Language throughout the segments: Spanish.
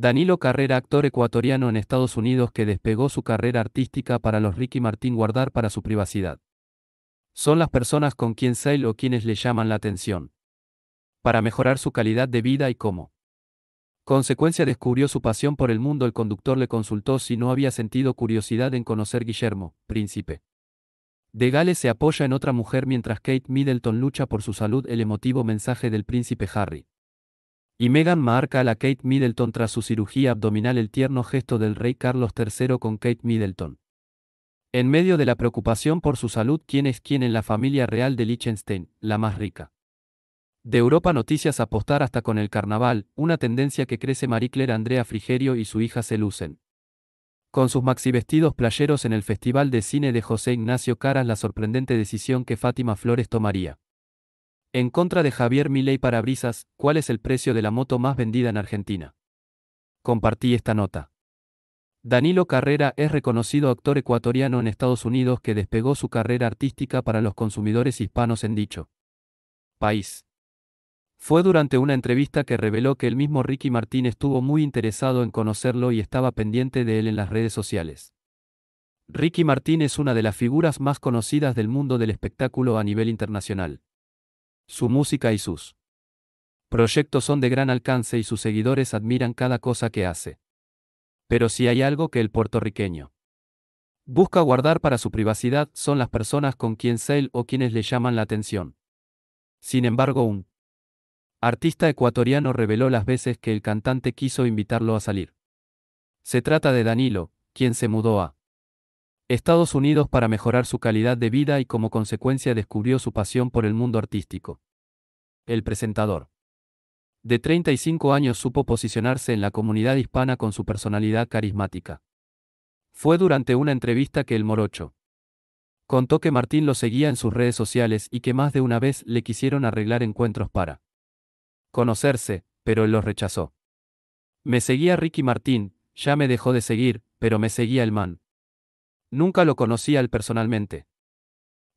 Danilo Carrera, actor ecuatoriano en Estados Unidos que despegó su carrera artística para los Ricky Martín guardar para su privacidad. Son las personas con quien Sale o quienes le llaman la atención. Para mejorar su calidad de vida y cómo. Consecuencia descubrió su pasión por el mundo. El conductor le consultó si no había sentido curiosidad en conocer Guillermo, príncipe. De Gales se apoya en otra mujer mientras Kate Middleton lucha por su salud. El emotivo mensaje del príncipe Harry. Y Meghan marca a la Kate Middleton tras su cirugía abdominal el tierno gesto del rey Carlos III con Kate Middleton. En medio de la preocupación por su salud, ¿quién es quién en la familia real de Liechtenstein, la más rica? De Europa Noticias apostar hasta con el carnaval, una tendencia que crece Marie Claire Andrea Frigerio y su hija se lucen. Con sus maxi vestidos playeros en el Festival de Cine de José Ignacio Caras la sorprendente decisión que Fátima Flores tomaría. En contra de Javier Milei Parabrisas, ¿cuál es el precio de la moto más vendida en Argentina? Compartí esta nota. Danilo Carrera es reconocido actor ecuatoriano en Estados Unidos que despegó su carrera artística para los consumidores hispanos en dicho país. Fue durante una entrevista que reveló que el mismo Ricky Martín estuvo muy interesado en conocerlo y estaba pendiente de él en las redes sociales. Ricky Martín es una de las figuras más conocidas del mundo del espectáculo a nivel internacional. Su música y sus proyectos son de gran alcance y sus seguidores admiran cada cosa que hace. Pero si hay algo que el puertorriqueño busca guardar para su privacidad son las personas con quien Sale o quienes le llaman la atención. Sin embargo, un artista ecuatoriano reveló las veces que el cantante quiso invitarlo a salir. Se trata de Danilo, quien se mudó a Estados Unidos para mejorar su calidad de vida y como consecuencia descubrió su pasión por el mundo artístico. El presentador. De 35 años supo posicionarse en la comunidad hispana con su personalidad carismática. Fue durante una entrevista que el morocho contó que Martín lo seguía en sus redes sociales y que más de una vez le quisieron arreglar encuentros para conocerse, pero él los rechazó. Me seguía Ricky Martín, ya me dejó de seguir, pero me seguía el man. Nunca lo conocía él personalmente.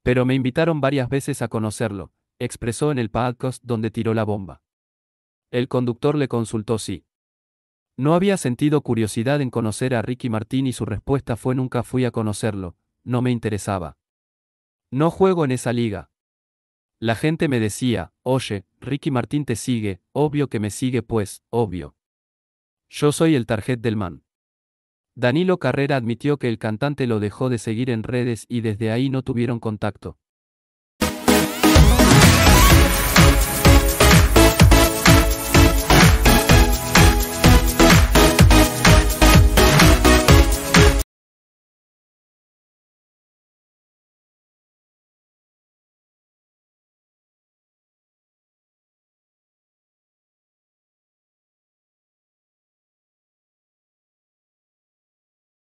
Pero me invitaron varias veces a conocerlo, expresó en el podcast donde tiró la bomba. El conductor le consultó si no había sentido curiosidad en conocer a Ricky Martín y su respuesta fue nunca fui a conocerlo, no me interesaba. No juego en esa liga. La gente me decía, oye, Ricky Martín te sigue, obvio que me sigue pues, obvio. Yo soy el target del man. Danilo Carrera admitió que el cantante lo dejó de seguir en redes y desde ahí no tuvieron contacto.